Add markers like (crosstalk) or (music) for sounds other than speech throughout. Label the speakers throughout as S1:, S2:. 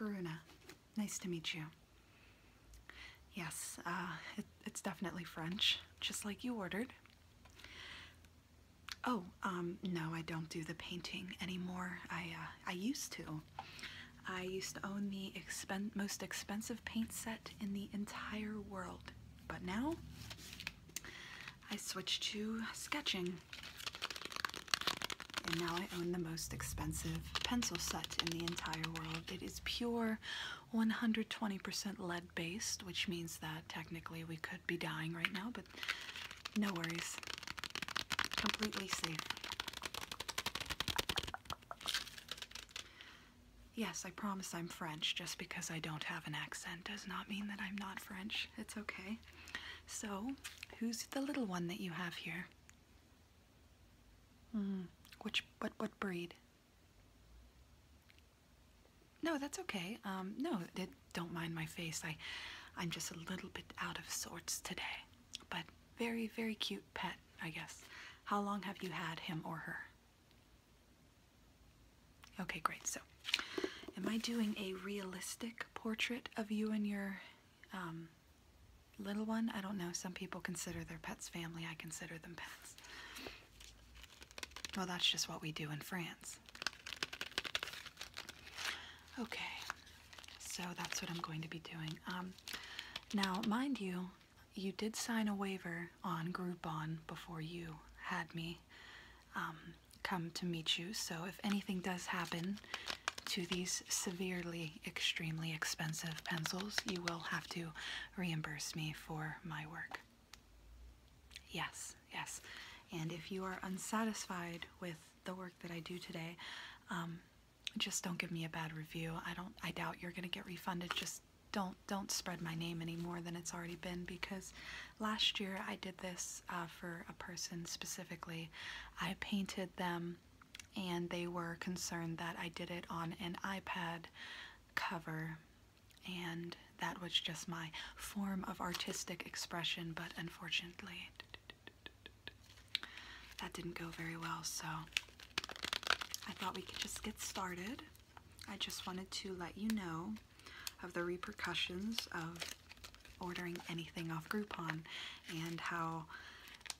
S1: Karuna. Nice to meet you. Yes, uh, it's definitely French, just like you ordered. Oh, um, no, I don't do the painting anymore. I, uh, I used to. I used to own the most expensive paint set in the entire world. But now, I switched to sketching. And now I own the most expensive pencil set in the entire world. It is pure 120% lead based, which means that technically we could be dying right now, but no worries. Completely safe. Yes, I promise I'm French. Just because I don't have an accent does not mean that I'm not French. It's okay. So, who's the little one that you have here? Which, what, what breed? No, that's okay. Um, no, don't mind my face. I, I'm just a little bit out of sorts today. But very, very cute pet, I guess. How long have you had him or her? Okay, great. So, am I doing a realistic portrait of you and your um, little one? I don't know. Some people consider their pets family. I consider them pets. Well, that's just what we do in France. Okay, so that's what I'm going to be doing. Um, now, mind you, you did sign a waiver on Groupon before you had me um, come to meet you, so if anything does happen to these severely, extremely expensive pencils, you will have to reimburse me for my work. Yes, yes. And if you are unsatisfied with the work that I do today, um, just don't give me a bad review. I don't I doubt you're going to get refunded. Just don't don't spread my name any more than it's already been because last year I did this uh, for a person specifically. I painted them and they were concerned that I did it on an iPad cover and that was just my form of artistic expression but unfortunately that didn't go very well so I thought we could just get started. I just wanted to let you know of the repercussions of ordering anything off Groupon and how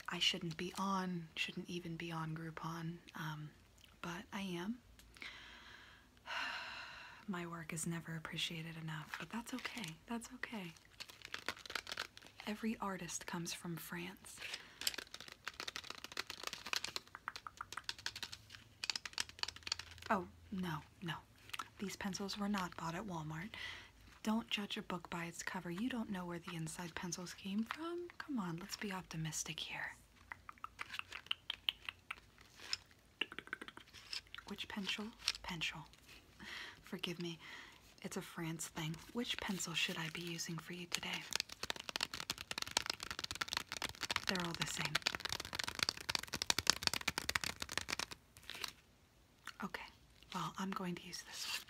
S1: I shouldn't be on, shouldn't even be on Groupon, um, but I am. (sighs) My work is never appreciated enough, but that's okay. That's okay. Every artist comes from France. Oh, no, no. These pencils were not bought at Walmart. Don't judge a book by its cover. You don't know where the inside pencils came from. Come on, let's be optimistic here. Which pencil? Pencil. Forgive me. It's a France thing. Which pencil should I be using for you today? They're all the same. Okay. Well, I'm going to use this one.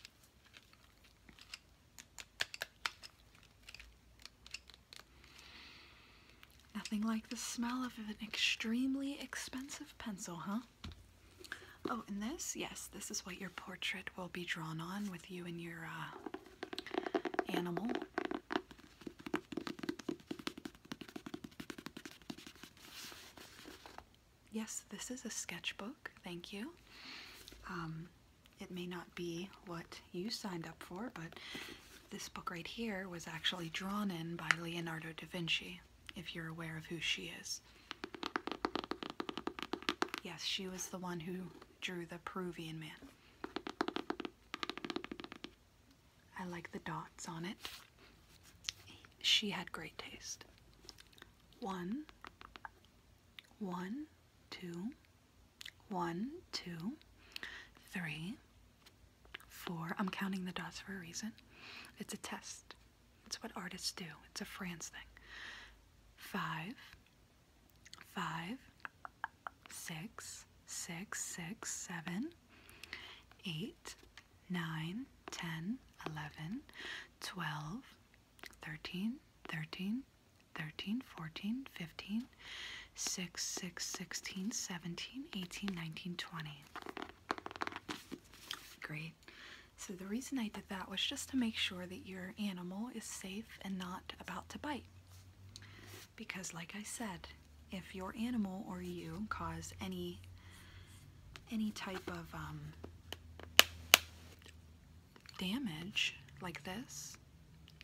S1: Nothing like the smell of an extremely expensive pencil, huh? Oh, and this? Yes, this is what your portrait will be drawn on with you and your uh, animal. Yes, this is a sketchbook. Thank you. Um, it may not be what you signed up for, but this book right here was actually drawn in by Leonardo da Vinci, if you're aware of who she is. Yes, she was the one who drew the Peruvian man. I like the dots on it. She had great taste. One, one, two, one, two, three, I'm counting the dots for a reason. It's a test. It's what artists do. It's a France thing. Five, five, six, six, six, seven, eight, nine, ten, eleven, twelve, thirteen, thirteen, thirteen, fourteen, fifteen, six, six, sixteen, seventeen, eighteen, nineteen, twenty. Great. So the reason I did that was just to make sure that your animal is safe and not about to bite. Because like I said, if your animal or you cause any any type of um, damage like this,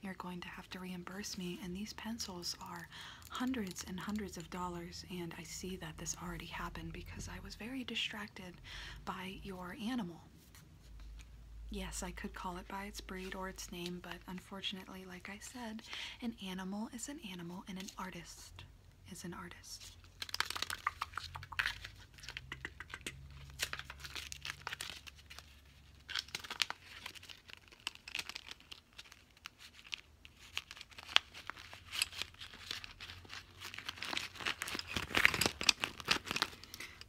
S1: you're going to have to reimburse me. And these pencils are hundreds and hundreds of dollars. And I see that this already happened because I was very distracted by your animal. Yes, I could call it by its breed or its name, but unfortunately, like I said, an animal is an animal and an artist is an artist.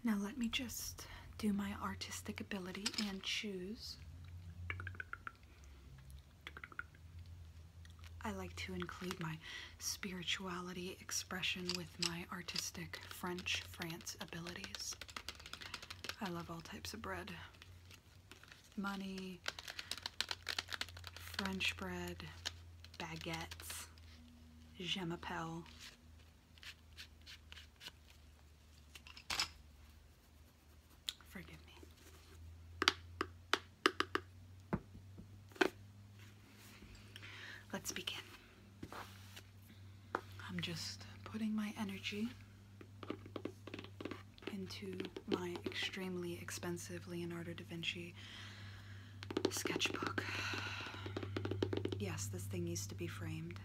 S1: Now let me just do my artistic ability and choose. I like to include my spirituality expression with my artistic French France abilities. I love all types of bread. Money, French bread, baguettes, je m'appelle. Forgive me. Let's begin. I'm just putting my energy into my extremely expensive Leonardo da Vinci sketchbook. Yes, this thing needs to be framed.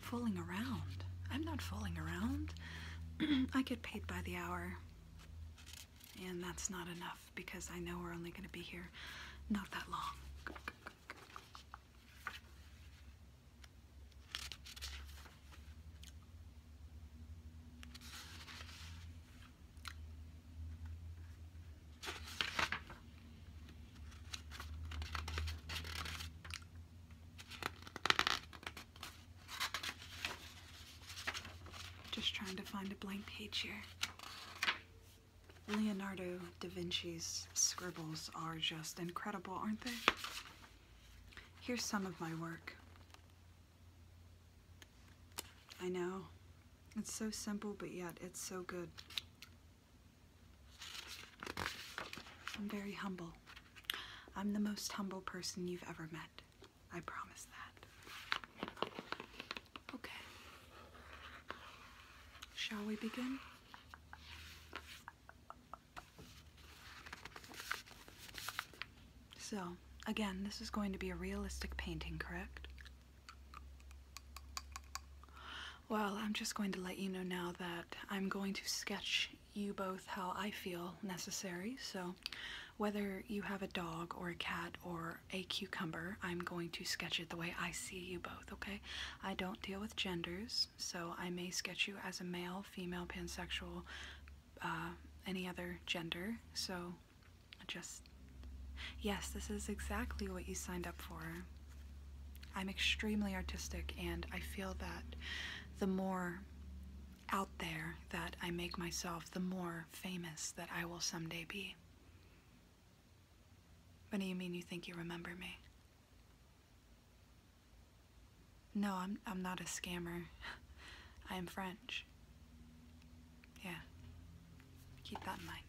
S1: Fooling around. I'm not fooling around. I get paid by the hour. And that's not enough because I know we're only going to be here not that long. Just trying to find a blank page here. Leonardo da Vinci's scribbles are just incredible, aren't they? Here's some of my work. I know. It's so simple, but yet it's so good. I'm very humble. I'm the most humble person you've ever met. I promise that. Okay. Shall we begin? So, again, this is going to be a realistic painting, correct? Well, I'm just going to let you know now that I'm going to sketch you both how I feel necessary. So, whether you have a dog or a cat or a cucumber, I'm going to sketch it the way I see you both, okay? I don't deal with genders, so I may sketch you as a male, female, pansexual, uh, any other gender. So, just, yes, this is exactly what you signed up for. I'm extremely artistic, and I feel that the more out there that I make myself, the more famous that I will someday be. What do you mean you think you remember me? No, I'm I'm not a scammer. (laughs) I am French. Yeah. Keep that in mind.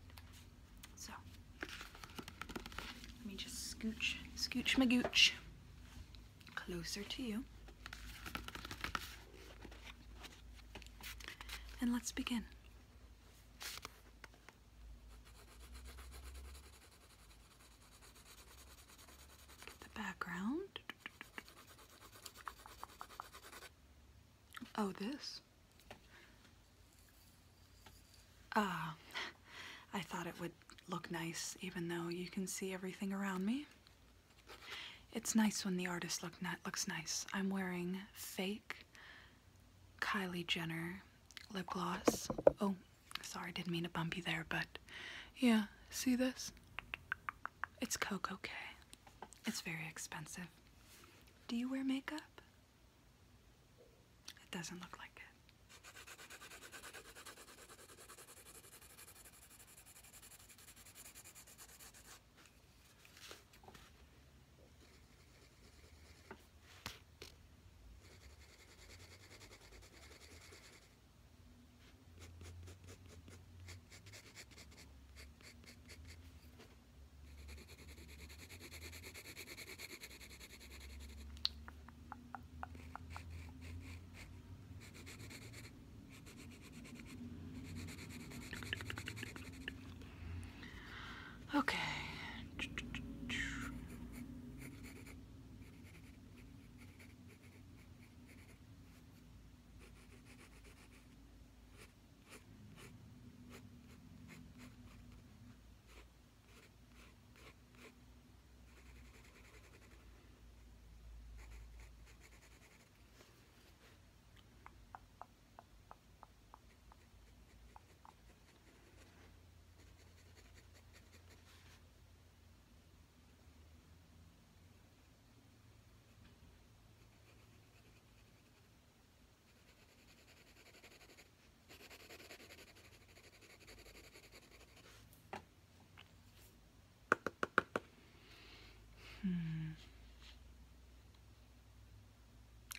S1: So let me just scooch scooch my gooch closer to you. And let's begin. Background. Oh, this? Ah, I thought it would look nice even though you can see everything around me. It's nice when the artist look looks nice. I'm wearing fake Kylie Jenner lip gloss. Oh, sorry, didn't mean to bump you there, but yeah, see this? It's Coco K. It's very expensive. Do you wear makeup? It doesn't look like it. Okay. Hmm.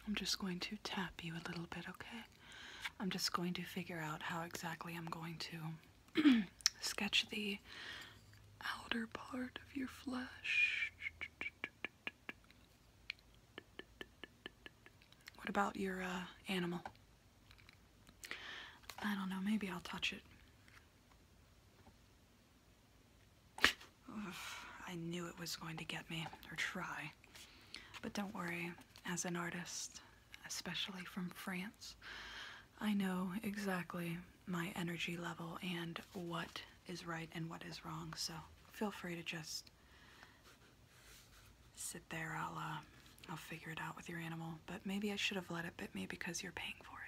S1: I'm just going to tap you a little bit, okay? I'm just going to figure out how exactly I'm going to (clears throat) sketch the outer part of your flesh. What about your uh, animal? I don't know, maybe I'll touch it. Ugh, I knew it was going to get me, or try. But don't worry, as an artist, especially from France, I know exactly my energy level and what is right and what is wrong, so feel free to just sit there. I'll, uh, I'll figure it out with your animal, but maybe I should have let it bit me because you're paying for it.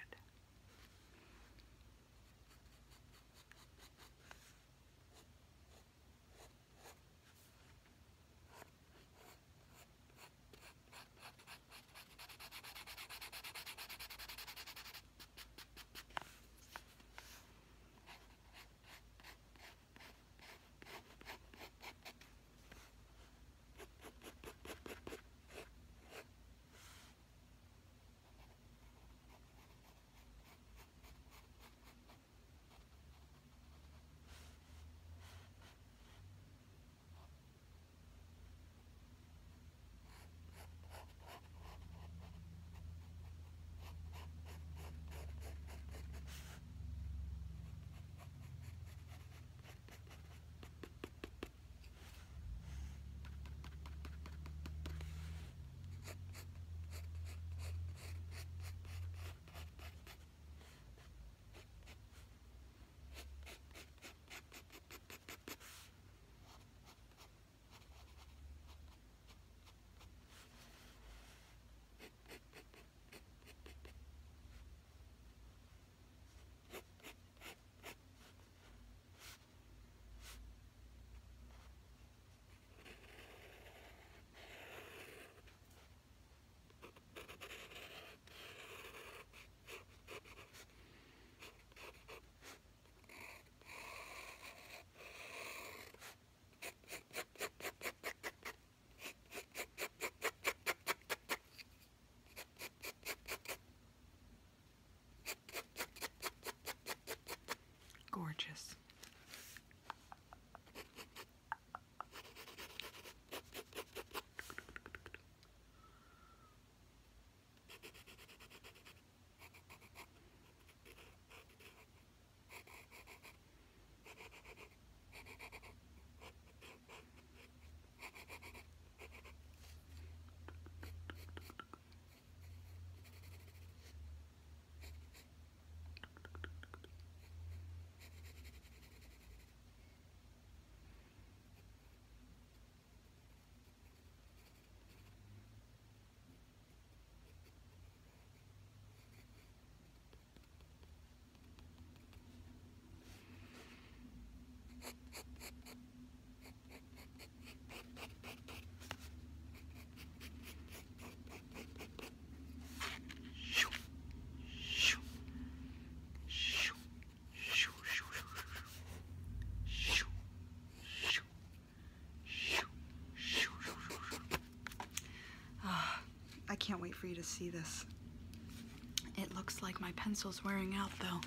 S1: For you to see this. It looks like my pencil's wearing out though.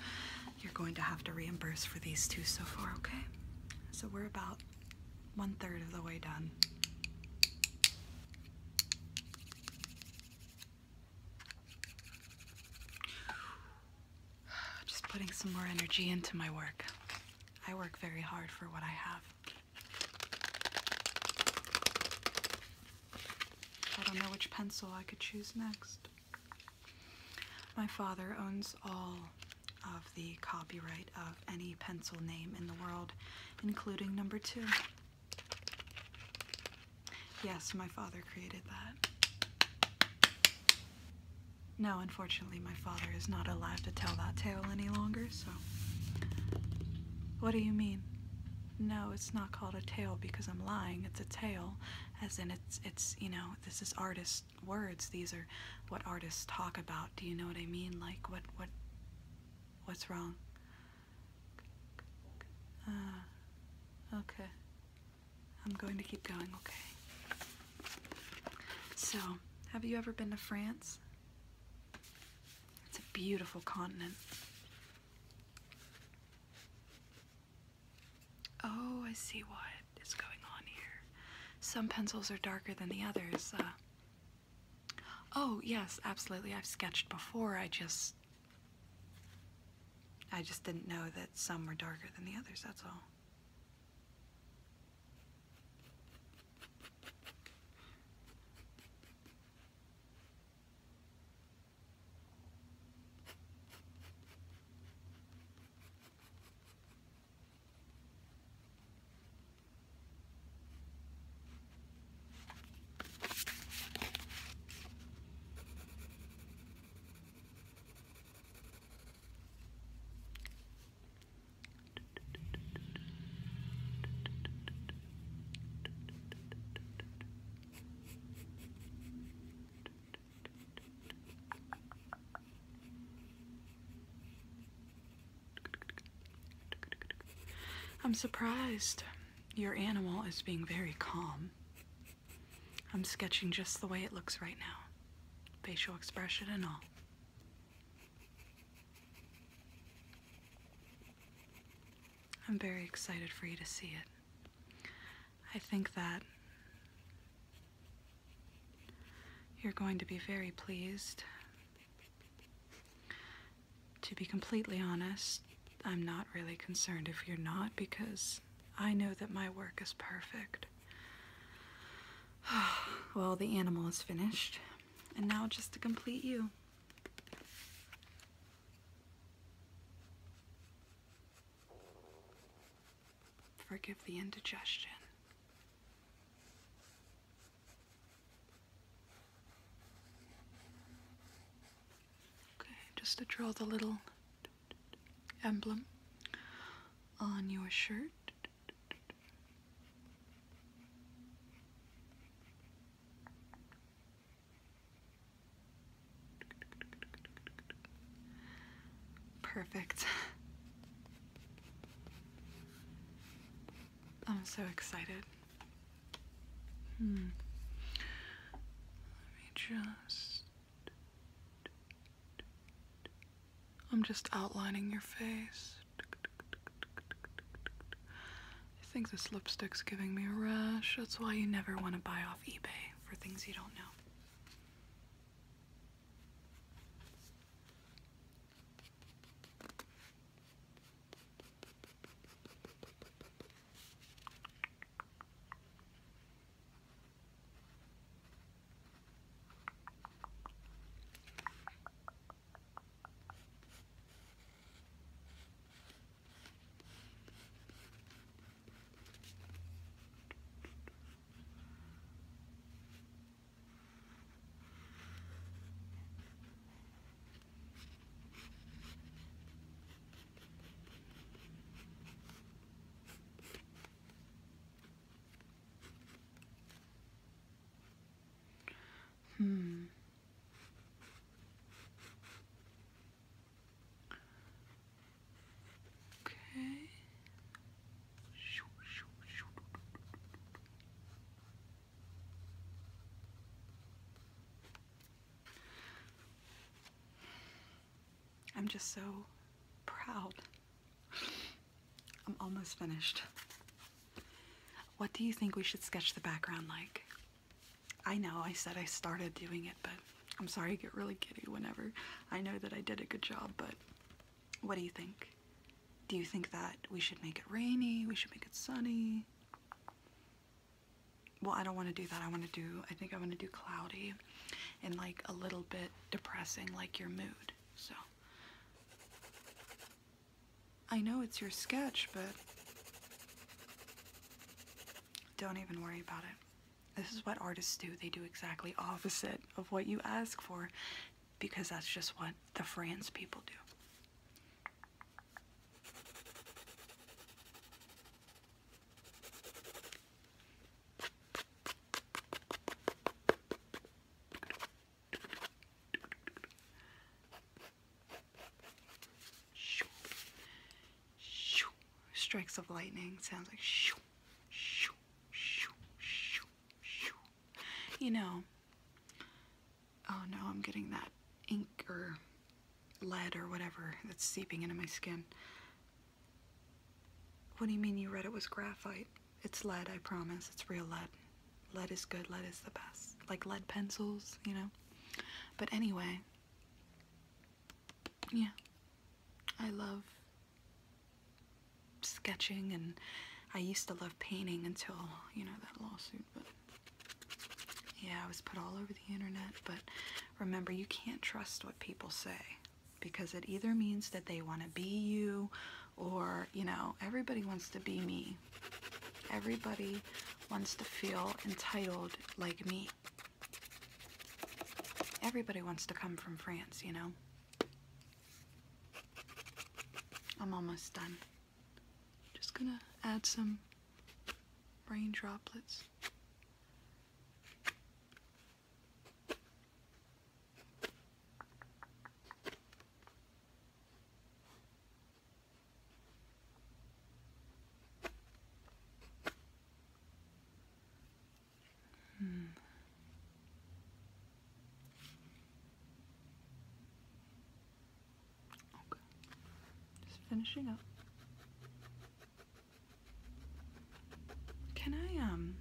S1: You're going to have to reimburse for these two so far, okay? So we're about one third of the way done. (sighs) Just putting some more energy into my work. I work very hard for what I have. Don't know which pencil I could choose next. My father owns all of the copyright of any pencil name in the world, including number two. Yes, my father created that. No, unfortunately, my father is not alive to tell that tale any longer, so. What do you mean? No, it's not called a tale because I'm lying. It's a tale, as in it's it's you know this is artist words. These are what artists talk about. Do you know what I mean? Like what what what's wrong? Uh, okay. I'm going to keep going. Okay. So, have you ever been to France? It's a beautiful continent. Oh, I see what is going on here. Some pencils are darker than the others. Uh, oh, yes, absolutely. I've sketched before. I just. I just didn't know that some were darker than the others, that's all. I'm surprised. Your animal is being very calm. I'm sketching just the way it looks right now. Facial expression and all. I'm very excited for you to see it. I think that you're going to be very pleased. To be completely honest, I'm not really concerned if you're not because I know that my work is perfect. (sighs) well, the animal is finished, and now just to complete you. Forgive the indigestion. Okay, just to draw the little emblem on your shirt. Perfect. I'm so excited. Hmm. Let me just. I'm just outlining your face. I think this lipstick's giving me a rash. That's why you never want to buy off eBay for things you don't know. Hmm. Okay. I'm just so proud. I'm almost finished. What do you think we should sketch the background like? I know I said I started doing it, but I'm sorry I get really giddy whenever I know that I did a good job, but what do you think? Do you think that we should make it rainy? We should make it sunny? Well, I don't want to do that. I want to do, I think I want to do cloudy and like a little bit depressing, like your mood. So, I know it's your sketch, but don't even worry about it. This is what artists do. They do exactly opposite of what you ask for because that's just what the France people do. Shoo. Shoo. Strikes of lightning sounds like shoo, shoo, shoo, shoo. You know, oh no, I'm getting that ink or lead or whatever that's seeping into my skin. What do you mean you read it was graphite? It's lead, I promise. It's real lead. Lead is good, lead is the best. Like lead pencils, you know? But anyway, yeah, I love sketching and I used to love painting until, you know, that lawsuit, but yeah, I was put all over the internet, but remember, you can't trust what people say because it either means that they want to be you or, you know, everybody wants to be me. Everybody wants to feel entitled like me. Everybody wants to come from France, you know? I'm almost done. Just gonna add some rain droplets. Finishing up. Can I, um,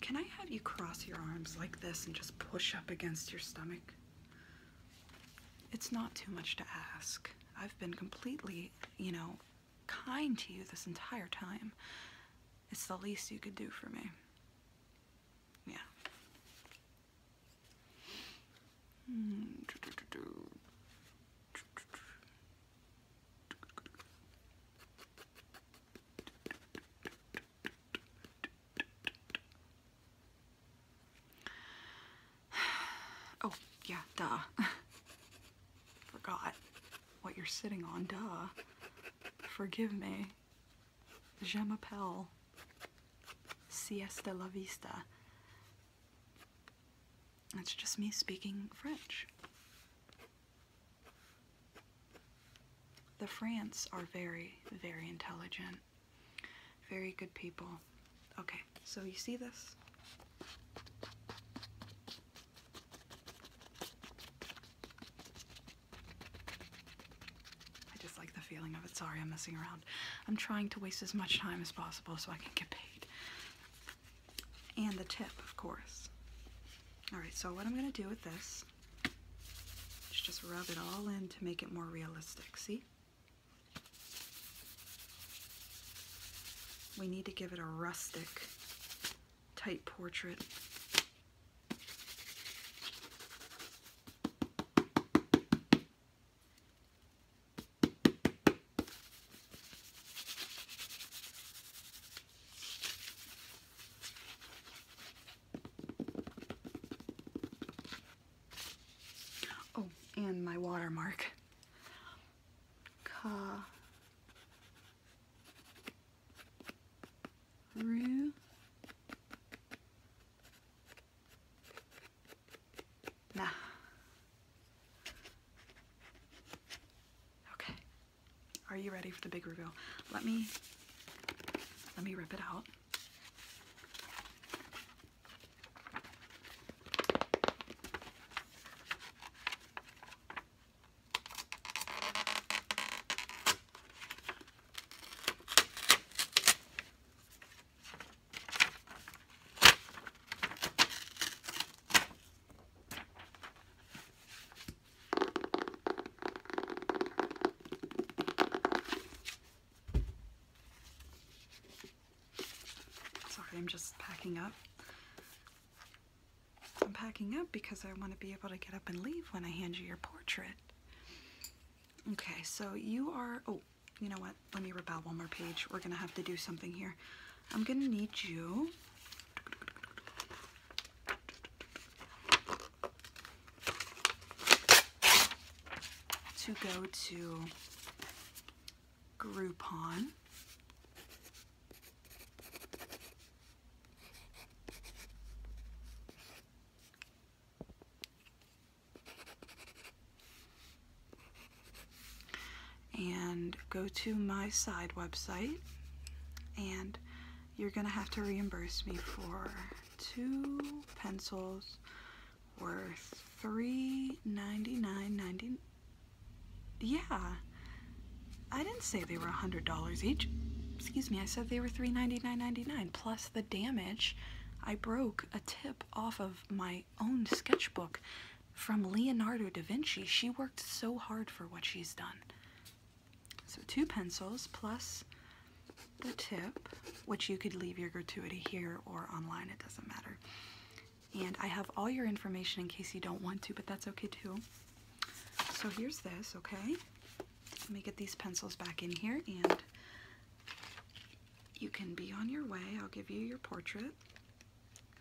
S1: can I have you cross your arms like this and just push up against your stomach? It's not too much to ask. I've been completely, you know, kind to you this entire time. It's the least you could do for me. Yeah. Hmm. Oh, yeah, duh. Forgot what you're sitting on, duh. Forgive me. Je m'appelle Siesta la Vista. It's just me speaking French. The France are very, very intelligent. Very good people. Okay, so you see this? I just like the feeling of it. Sorry, I'm messing around. I'm trying to waste as much time as possible so I can get paid. And the tip, of course. Alright, so what I'm going to do with this is just rub it all in to make it more realistic. See? We need to give it a rustic type portrait. Oh, and my watermark. Ka. Ru. Nah. Okay. Are you ready for the big reveal? Let me let me rip it out. Just packing up. I'm packing up because I want to be able to get up and leave when I hand you your portrait. Okay, so you are, oh, you know what? Let me out one more page. We're going to have to do something here. I'm going to need you to go to Groupon. And go to my side website, and you're gonna have to reimburse me for two pencils worth three ninety nine ninety. Yeah, I didn't say they were a hundred dollars each. Excuse me, I said they were three ninety nine ninety nine plus the damage. I broke a tip off of my own sketchbook from Leonardo da Vinci. She worked so hard for what she's done. So two pencils plus the tip, which you could leave your gratuity here or online, it doesn't matter. And I have all your information in case you don't want to, but that's okay too. So here's this, okay? Let me get these pencils back in here and you can be on your way. I'll give you your portrait.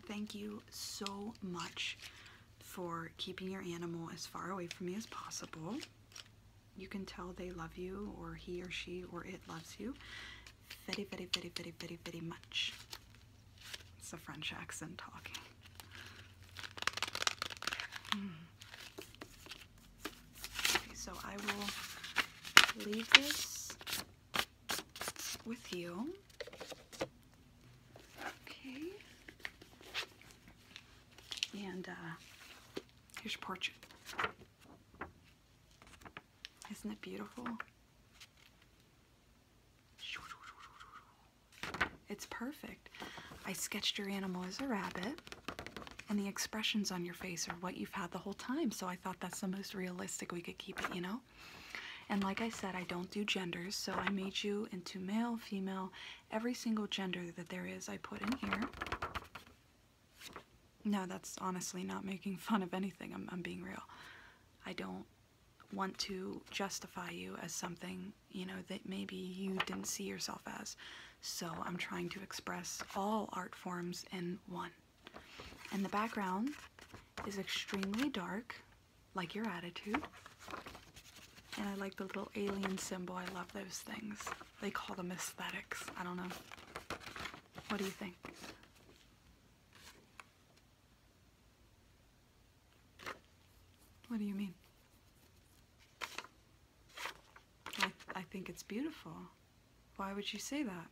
S1: Thank you so much for keeping your animal as far away from me as possible. You can tell they love you or he or she or it loves you very, very, very, very, very, very much. It's a French accent talking. Hmm. Okay, so I will leave this with you. Okay. And uh, here's your portrait. Isn't it beautiful? It's perfect. I sketched your animal as a rabbit, and the expressions on your face are what you've had the whole time, so I thought that's the most realistic we could keep it, you know? And like I said, I don't do genders, so I made you into male, female, every single gender that there is I put in here. No, that's honestly not making fun of anything. I'm, I'm being real. I don't want to justify you as something, you know, that maybe you didn't see yourself as. So I'm trying to express all art forms in one. And the background is extremely dark, like your attitude. And I like the little alien symbol. I love those things. They call them aesthetics. I don't know. What do you think? What do you mean? I, I think it's beautiful. Why would you say that?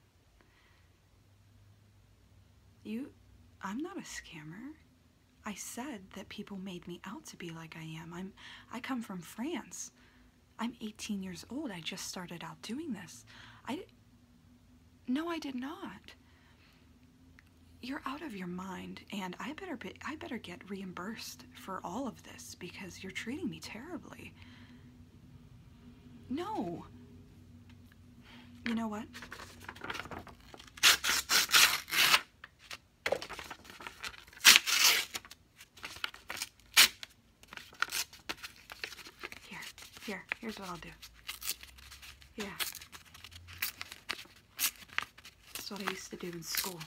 S1: You, I'm not a scammer. I said that people made me out to be like I am. I'm, I come from France. I'm 18 years old. I just started out doing this. I, no, I did not. You're out of your mind, and I better be, I better get reimbursed for all of this because you're treating me terribly. No. You know what? Here, here, here's what I'll do. Yeah. That's what I used to do in school.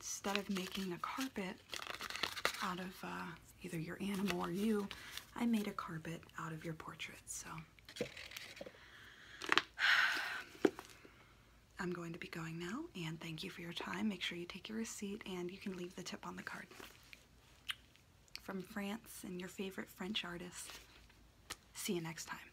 S1: Instead of making a carpet out of uh, either your animal or you, I made a carpet out of your portrait. So (sighs) I'm going to be going now, and thank you for your time. Make sure you take your receipt, and you can leave the tip on the card. From France and your favorite French artist. See you next time.